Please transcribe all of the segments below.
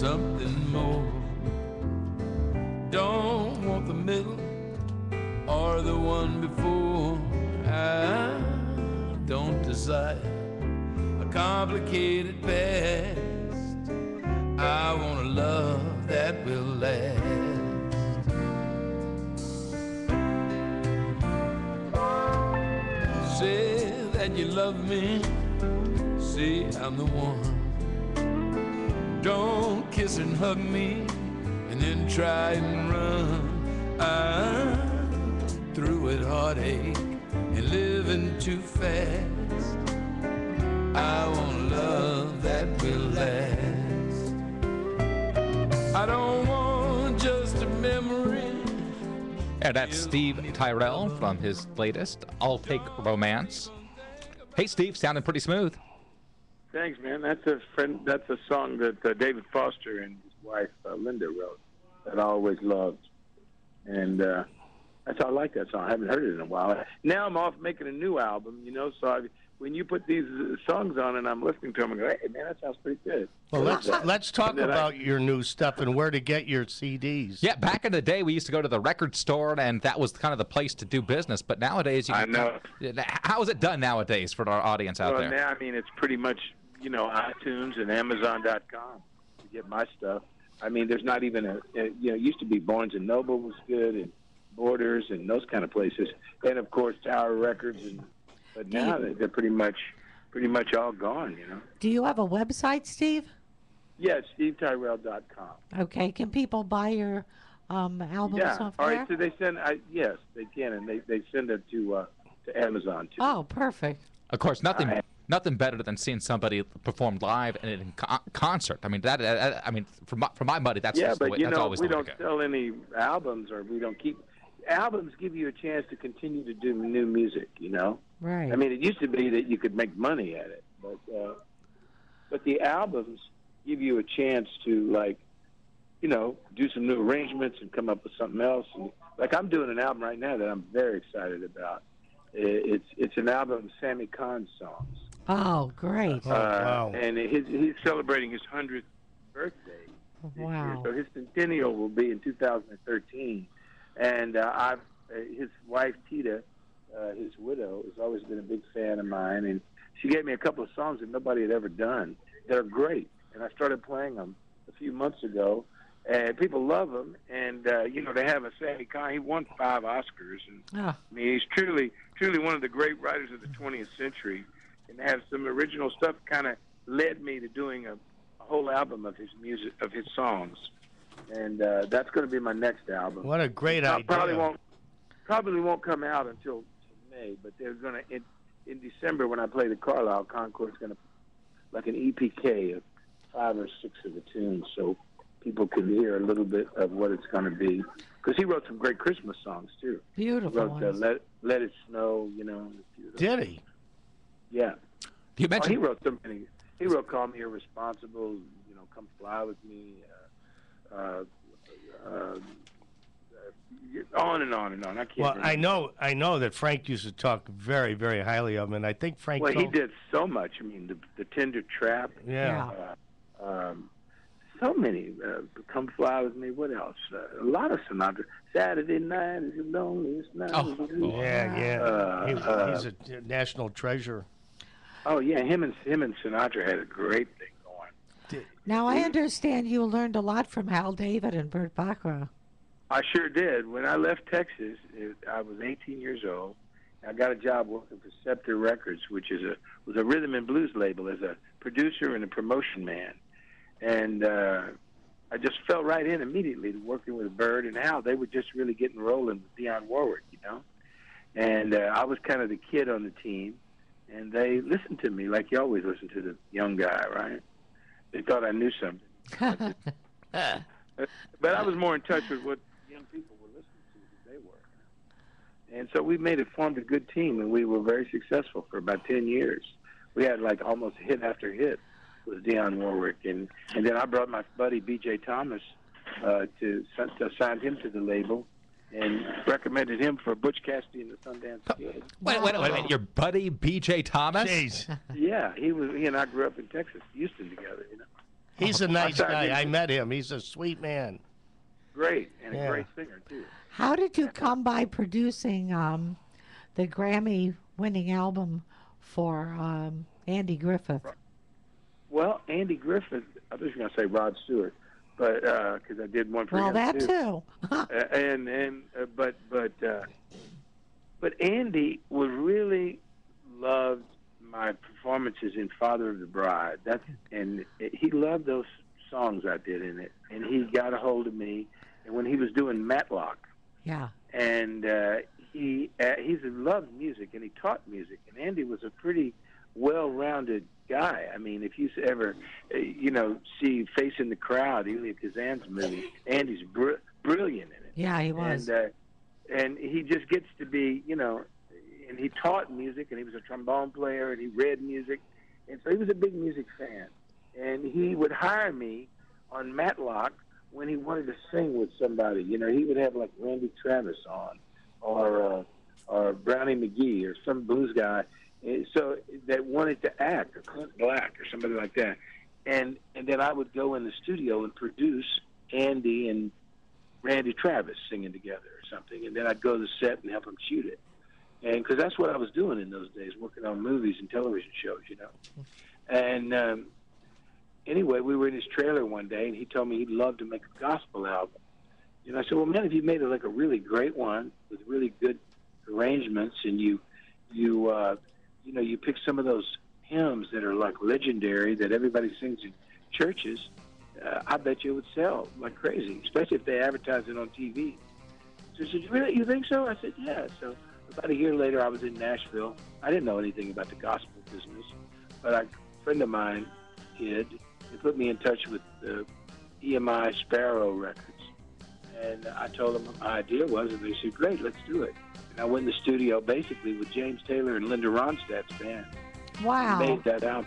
something more. Don't want the middle or the one before. I don't desire a complicated past. I want a love that will last. Say that you love me. Say I'm the one. Don't kiss and hug me and then try and run. I'm through with heartache and living too fast. I want love that will last. I don't want just a memory. And that's Steve Tyrell from his latest I'll Take Romance. Hey, Steve, sounding pretty smooth. Thanks, man. That's a friend. That's a song that uh, David Foster and his wife uh, Linda wrote that I always loved, and uh, that's how I like that song. I haven't heard it in a while. Now I'm off making a new album, you know. So I, when you put these uh, songs on and I'm listening to them, I go, "Hey, man, that sounds pretty good." Well, let's let's talk And then I- about your new stuff and where to get your CDs. Yeah, back in the day, we used to go to the record store, and that was kind of the place to do business. But nowadays, you I can know. How is it done nowadays for our audience out well, there? now I mean, it's pretty much you know iTunes and Amazon.com to get my stuff. I mean, there's not even a, a you know, it used to be Barnes and Noble was good and Borders and those kind of places, and of course Tower Records. And but now they- they're pretty much pretty much all gone. You know. Do you have a website, Steve? Yes, yeah, SteveTyrell.com. Okay. Can people buy your um, albums Yeah. off All there? right. So they send. I, yes, they can, and they they send it to uh, to Amazon too. Oh, perfect. Of course, nothing nothing better than seeing somebody perform live and in con- concert. I mean, that, uh, I mean, for my, for my money, that's yeah, just the but way, you know, always we don't sell any albums, or we don't keep albums. Give you a chance to continue to do new music. You know. Right. I mean, it used to be that you could make money at it, but uh, but the albums give you a chance to like, you know, do some new arrangements and come up with something else. And, like I'm doing an album right now that I'm very excited about. It's it's an album of Sammy Cahn's songs. Oh, great. Uh, And his, he's celebrating his hundredth birthday this year. Wow. So his centennial will be in 2013. And uh, I've uh, his wife Tita, uh, his widow, has always been a big fan of mine, and she gave me a couple of songs that nobody had ever done. They're great, and I started playing them a few months ago. And people love them, and uh, you know they have a Sammy Cahn. He won five Oscars, and Ah. I mean he's truly, truly one of the great writers of the 20th century, and have some original stuff. Kind of led me to doing a, a whole album of his music, of his songs, and uh, that's going to be my next album. What a great I idea. Probably won't, probably won't come out until, until May, but they're going to in, in December when I play the Carlyle Concord's going to like an EPK of five or six of the tunes, so people can hear a little bit of what it's going to be. Because he wrote some great Christmas songs too. Beautiful He wrote uh, ones. "Let Let It Snow," you know. beautiful. Did he? Yeah. You Oh, he wrote so many. He wrote "Call Me Irresponsible," you know, "Come Fly with Me," uh, uh, uh, on and on and on. I can't. Well, remember. I know, I know that Frank used to talk very, very highly of him, and I think Frank. Well, he did so much. I mean, the, the Tender Trap. Yeah. Uh, um, so many. Uh, Come fly with me. What else? Uh, a lot of Sinatra. Saturday night is the loneliest night. of the. Yeah, yeah. Uh, He- uh, he's a national treasure. Oh yeah, him and him and Sinatra had a great thing going. Now, I understand you learned a lot from Hal David and Burt Bacharach. I sure did. When I left Texas, it, I was 18 years old. I got a job working for Scepter Records, which is a was a rhythm and blues label, as a producer and a promotion man. And uh, I just fell right in immediately to working with Burt and Hal. They were just really getting rolling with Dionne Warwick, you know. And uh, I was kind of the kid on the team, and they listened to me like you always listen to the young guy, right? They thought I knew something. but I was more in touch with what young people were listening to than they were. And so we made it formed a good team, and we were very successful for about ten years. We had like almost hit after hit with Dionne Warwick, and and then I brought my buddy B.J. Thomas uh, to, to sign him to the label, and recommended him for Butch Cassidy and the Sundance Kid. Wait, wait, wait, wait, Your buddy B.J. Thomas? Jeez. Yeah, he was. He and I grew up in Texas, Houston together. You know. He's a nice thought guy. I met him. He's a sweet man. Great and Yeah. a great singer too. How did you come by producing um, the Grammy-winning album for um, Andy Griffith? Well, Andy Griffith. I was going to say Rod Stewart, but because I did one for Well, him that too. too. Uh, and and uh, but but uh, but Andy was really loved my performances in Father of the Bride. That's and he loved those songs I did in it, and he got a hold of me. And when he was doing Matlock, yeah. and uh, he uh, he's loved music and he taught music. And Andy was a pretty well-rounded guy. I mean, if you ever uh, you know see Face in the Crowd, Elia Kazan's movie, Andy's br- brilliant in it. Yeah, he was. And uh, and he just gets to be you know, and he taught music and he was a trombone player and he read music, and so he was a big music fan. And he would hire me on Matlock when he wanted to sing with somebody. You know, he would have like Randy Travis on, or uh, or Brownie McGhee, or some blues guy, eh, so that wanted to act, or Clint Black, or somebody like that. And and then I would go in the studio and produce Andy and Randy Travis singing together or something, and then I'd go to the set and help them shoot it. And because that's what I was doing in those days, working on movies and television shows, you know. And um, anyway, we were in his trailer one day, and he told me he'd love to make a gospel album. And I said, "Well, man, if you made it like a really great one with really good arrangements, and you, you, uh, you know, you pick some of those hymns that are like legendary that everybody sings in churches, uh, I bet you it would sell like crazy, especially if they advertise it on TV." So he said, "Really? You think so?" I said, "Yeah." So about a year later, I was in Nashville. I didn't know anything about the gospel business, but a friend of mine did. He put me in touch with the EMI Sparrow Records. And I told them what my idea was, and they said, great, let's do it. And I went in the studio basically with James Taylor and Linda Ronstadt's band. Wow. Made that album.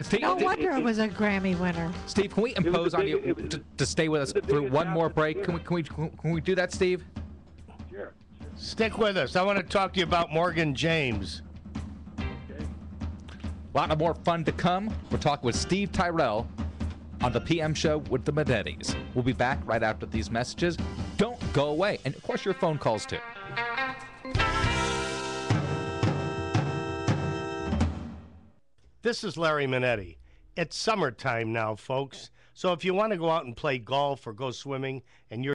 Steve, No wonder it was a Grammy winner. Steve, can we impose the on you was- to, to stay with us it was the through one more break? Can we, can we can we do that, Steve? Sure. Stick with us. I want to talk to you about Morgan James. Okay. A lot of more fun to come. We're talking with Steve Tyrell on the PM show with the Manettis. We'll be back right after these messages. Don't go away. And of course, your phone calls too. This is Larry Manetti. It's summertime now, folks. So if you want to go out and play golf or go swimming and you're